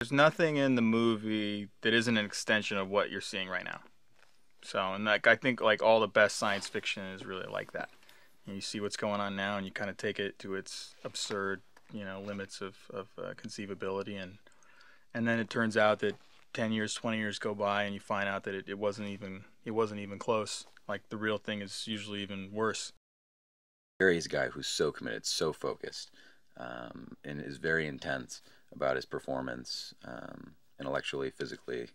There's nothing in the movie that isn't an extension of what you're seeing right now. So, and like I think like all the best science fiction is really like that. And you see what's going on now, and you kind of take it to its absurd, you know, limits of of uh, conceivability, and and then it turns out that 10 years 20 years go by and you find out that it, it wasn't even it wasn't even close like the real thing is usually even worse Gerry's a guy who's so committed so focused um, and is very intense about his performance um, intellectually physically.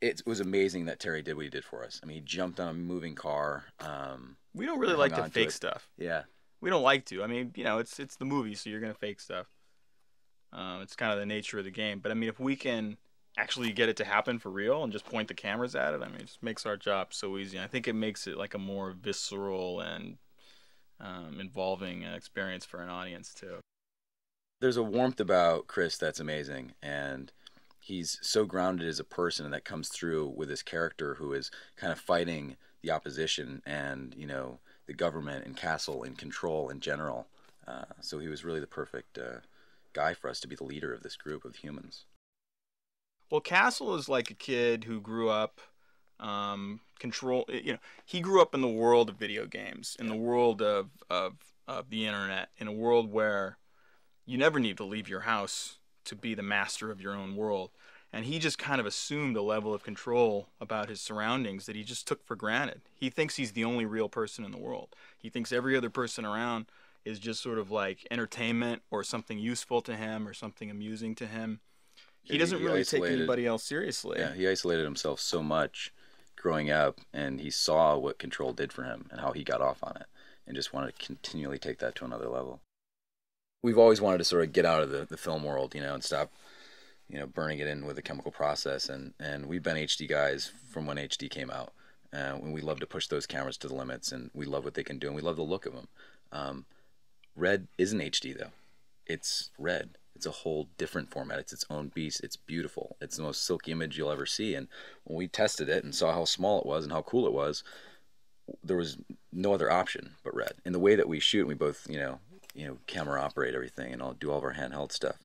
It was amazing that Gerry did what he did for us. I mean he jumped on a moving car um, we don't really like to on to fake stuff. Yeah. We don't like to. I mean you know it's it's the movie so you're gonna fake stuff. Um, it's kind of the nature of the game. But i mean if we can actually get it to happen for real and just point the cameras at it i mean it just makes our job so easy. And i think it makes it like a more visceral and um, involving experience for an audience too there's a warmth about Chris that's amazing, and he's so grounded as a person, and that comes through with his character, who is kind of fighting the opposition and you know the government and Castle and control in general. Uh, so he was really the perfect uh, guy for us to be the leader of this group of humans. Well, Castle is like a kid who grew up um, control. You know, he grew up in the world of video games, in the world of of of the internet, in a world where you never need to leave your house to be the master of your own world. And he just kind of assumed a level of control about his surroundings that he just took for granted. He thinks he's the only real person in the world. He thinks every other person around is just sort of like entertainment or something useful to him or something amusing to him. He doesn't he really take anybody else seriously. Yeah, he isolated himself so much growing up, and he saw what control did for him and how he got off on it, and just wanted to continually take that to another level. We've always wanted to sort of get out of the, the film world, you know, and stop, you know, burning it in with a chemical process. And, and we've been HD guys from when HD came out. Uh, and we love to push those cameras to the limits, and we love what they can do, and we love the look of them. Um, red isn't HD though; it's red. It's a whole different format. It's its own beast. It's beautiful. It's the most silky image you'll ever see. And when we tested it and saw how small it was and how cool it was, there was no other option but red. In the way that we shoot, we both, you know, you know, camera operate everything and all do all of our handheld stuff.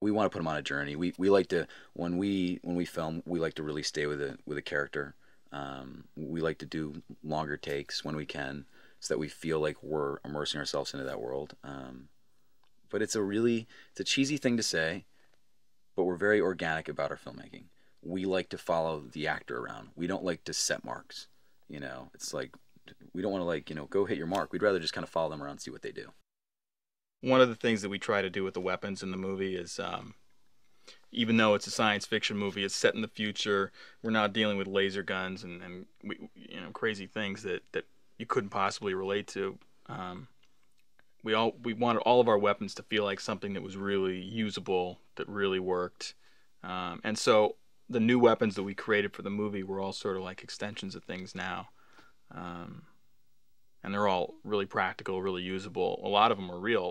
We want to put them on a journey. We we like to when we when we film, we like to really stay with a with a character. Um, we like to do longer takes when we can, so that we feel like we're immersing ourselves into that world. Um, but it's a really it's a cheesy thing to say, but we're very organic about our filmmaking. We like to follow the actor around. We don't like to set marks. You know, it's like we don't want to like you know go hit your mark. We'd rather just kind of follow them around, and see what they do. one of the things that we try to do with the weapons in the movie is um, even though it's a science fiction movie it's set in the future we're not dealing with laser guns and, and we, you know crazy things that, that you couldn't possibly relate to um, we all we wanted all of our weapons to feel like something that was really usable that really worked um, and so the new weapons that we created for the movie were all sort of like extensions of things now um, and they're all really practical really usable. A lot of them are real